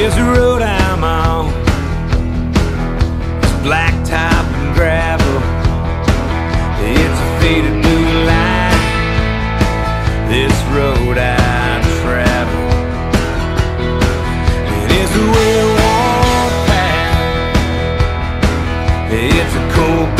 is a road I'm on. It's blacktop and gravel. It's a faded blue line. This road I travel. It is a well-worn path. It's a cold.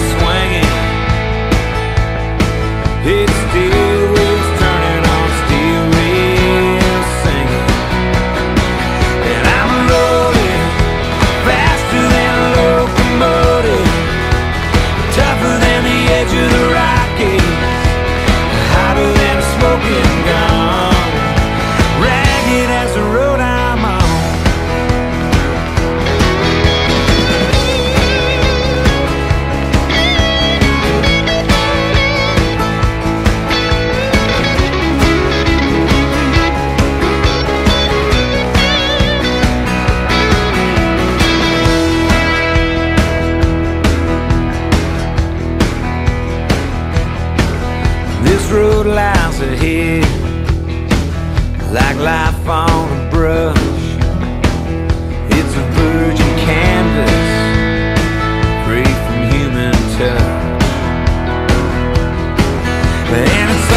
This road lies ahead Like life on a brush. It's a virgin canvas Free from human touch. And it's